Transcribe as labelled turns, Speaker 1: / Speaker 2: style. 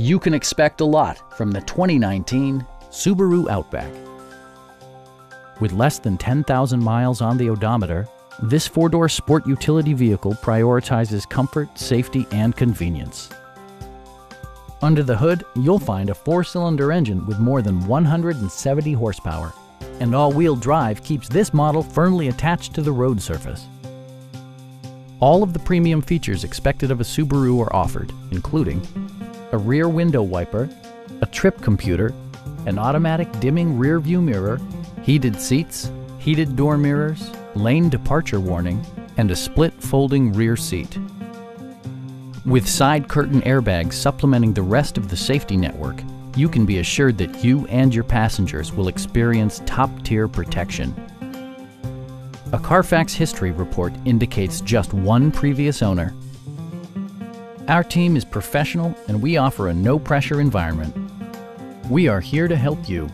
Speaker 1: You can expect a lot from the 2019 Subaru Outback. With less than 10,000 miles on the odometer, this four-door sport utility vehicle prioritizes comfort, safety, and convenience. Under the hood, you'll find a four-cylinder engine with more than 170 horsepower, and all-wheel drive keeps this model firmly attached to the road surface. All of the premium features expected of a Subaru are offered, including a rear window wiper, a trip computer, an automatic dimming rear view mirror, heated seats, heated door mirrors, lane departure warning, and a split folding rear seat. With side curtain airbags supplementing the rest of the safety network, you can be assured that you and your passengers will experience top-tier protection. A Carfax history report indicates just one previous owner. Our team is professional and we offer a no-pressure environment. We are here to help you